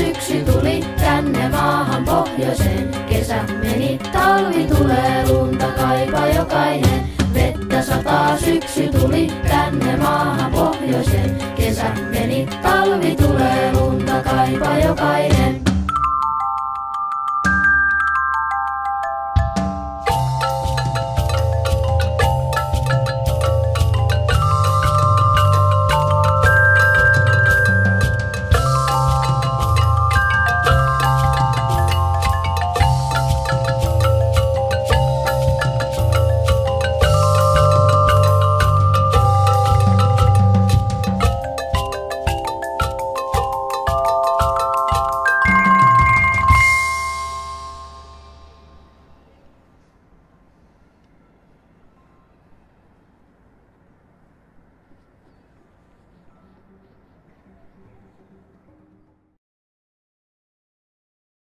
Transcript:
syksy tuli tänne maahan pohjoiseen. Kesä meni, talvi tulee, lunta kaipa jokainen. Vettä sataa, syksy tuli tänne maahan pohjoiseen. Kesä meni, talvi tulee, lunta kaipa jokainen.